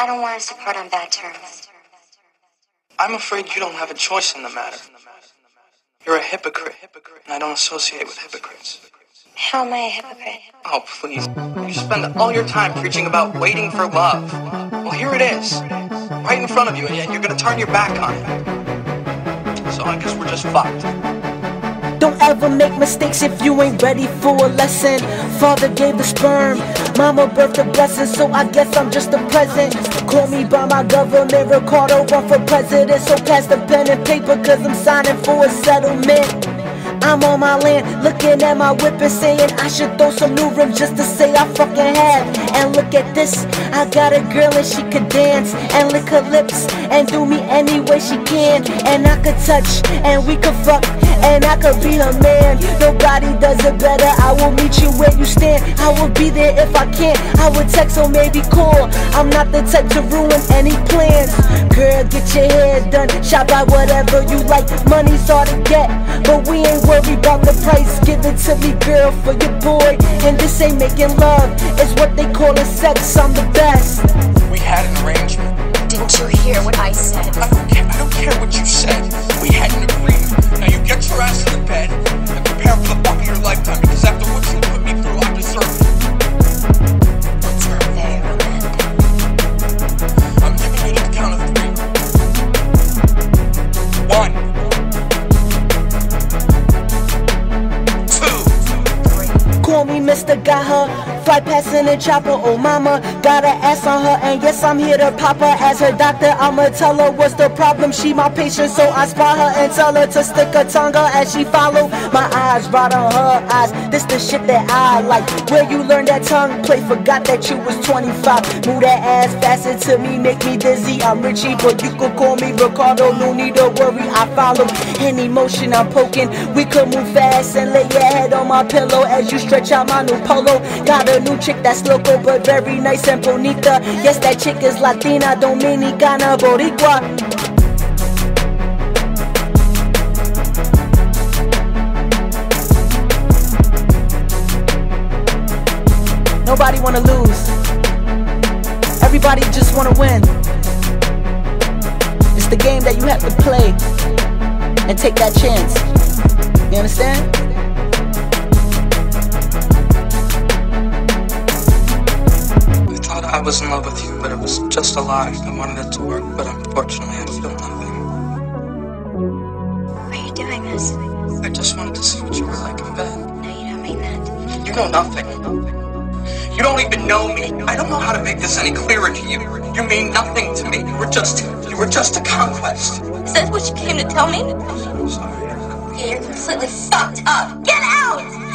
I don't want us to part on bad terms. I'm afraid you don't have a choice in the matter. You're a hypocrite, and I don't associate with hypocrites. How am I a hypocrite? Oh, please. You spend all your time preaching about waiting for love. Well, here it is. Right in front of you, and yet you're gonna turn your back on it. So I guess we're just fucked. Don't ever make mistakes if you ain't ready for a lesson. Father gave the sperm, mama birthed a blessing, so I guess I'm just a present. Call me by my government, Ricardo, run for president. So pass the pen and paper, cause I'm signing for a settlement. I'm on my land, looking at my whip and saying I should throw some new rims just to say I fucking have. And look at this, I got a girl and she could dance and lick her lips and do me any way she can. And I could touch and we could fuck and I could be her man. Nobody does it better. I will meet you where you stand. I will be there if I can. I would text or maybe call. I'm not the type to ruin any plans. Girl, get your hair done. Shop by whatever you like. Money's hard to get, but we ain't worry about the price. Give it to me, girl, for your boy. And this ain't making love, it's what they call a sex. I'm the best. We had an arrangement. Didn't you hear what I said? I don't care, I don't care what you said. Mr. Got her. Fly passing the chopper. Oh, mama, got an ass on her. And yes, I'm here to pop her as her doctor. I'ma tell her what's the problem. She my patient, so I spot her and tell her to stick her tongue out as she follow. My eyes right on her eyes. This the shit that I like. Where you learn that tongue play? Forgot that you was 25. Move that ass faster to me, make me dizzy. I'm Richie, but you could call me Ricardo. No need to worry, I follow. Any motion I'm poking, we could move fast and lay your head on my pillow as you stretch out my new polo. Got a new chick that's local, but very nice and bonita. Yes, that chick is Latina, Dominicana, Boricua. Nobody wanna lose. Everybody just wanna win. It's the game that you have to play and take that chance. You understand? Was just a lie. I wanted it to work, but unfortunately I feel nothing. Why are you doing this? I just wanted to see what you were like in bed. No, you don't mean that. You know nothing. You don't even know me. I don't know how to make this any clearer to you. You mean nothing to me. You were just, you were just a conquest. Is that what you came to tell me? I'm sorry. Yeah, you're completely fucked up. Get out!